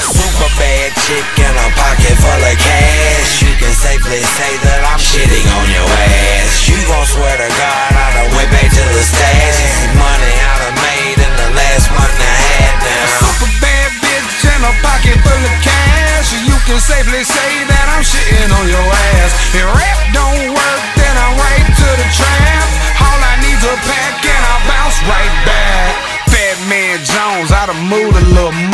super bad chick in a pocket full of cash. You can safely say that I'm shitting on your ass. You gon' swear to God I done went back to the stash. Money I done made in the last month and a half now. Super bad bitch in a pocket full of cash. You can safely say that I'm shitting on your ass. If rap don't work, then I'm right to the trap. All I need's a pack and I bounce right back. Fat Man Jones, I done moved a little.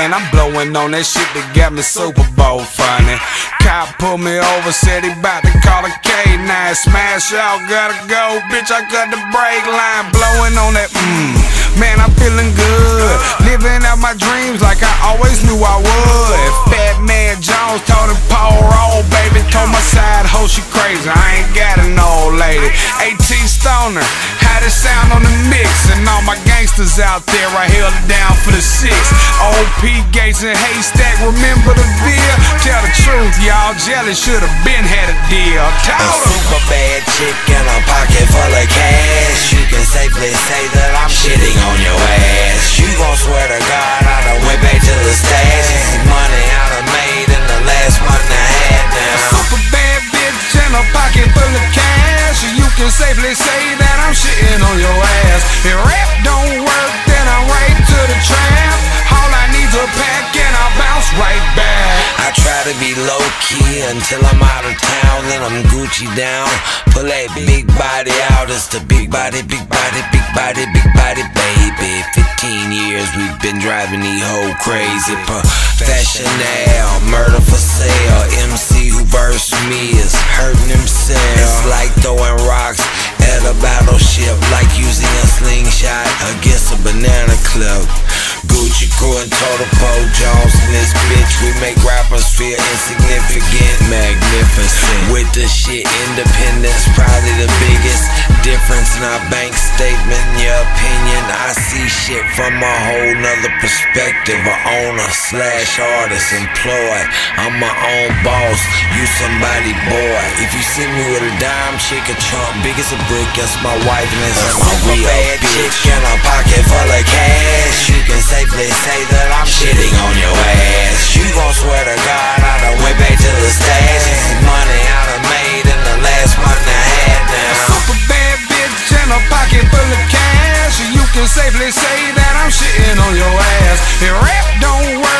And I'm blowing on that shit that got me Super Bowl funny. Cop pulled me over, said he bout to call a K9. Smash out, gotta go. Bitch, I cut the brake line. Blowing on that, mmm. Man, I'm feeling good. Living out my dreams like I always knew I would. Fat Man Jones told him Paul roll, baby. Told my side hoe she crazy. I ain't got an old lady. AT Stoner, had it sound on the mix. And all my gangsters out there, I held it down for the six. OP Gates and Haystak, remember the deal? Tell the truth, y'all jealous. Should've been had a deal. A Told 'em. super bad chick in a pocket full of cash. You can safely say that I'm shitting on your ass. You gon' swear to God I done went back to the stash. This is money I done made in the last month and a half now. Super bad bitch in a pocket full of cash. You can safely say to be low key until I'm out of town, then I'm Gucci down. Pull that big body out, it's the big body, big body, big body, big body, baby. 15 years we've been driving these hoe crazy. Professional, murder for sale. MC who versed me is hurting himself. It's like throwing rocks at a battleship, like using a slingshot against a banana clip. Gucci crew and Total Pole Jones in this bitch. We make rappers feel insignificant, magnificent. With the shit, independence probably the biggest difference in our bank statement. Your opinion, I see shit from a whole nother perspective. A owner slash artist employed. I'm my own boss. You somebody boy. If you see me with a dime, chick, a chump, big as a brick, that's my wife and that's my super uh, real bad bitch. chick in a pocket full of cash. You can safely say that can safely say that I'm shitting on your ass. Rap don't work.